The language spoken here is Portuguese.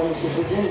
como se diz,